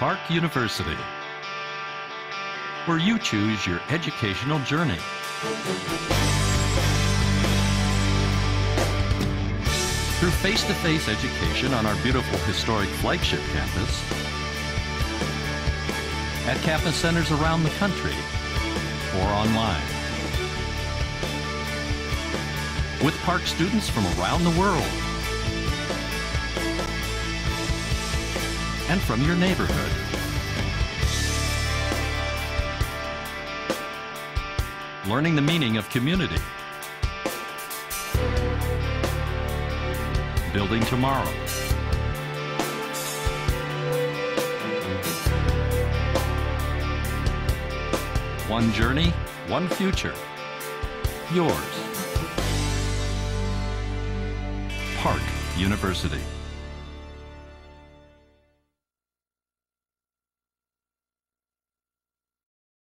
Park University, where you choose your educational journey. Through face-to-face education on our beautiful historic flagship campus, at campus centers around the country, or online. With Park students from around the world and from your neighborhood. Learning the meaning of community. Building tomorrow. One journey, one future. Yours. Park University.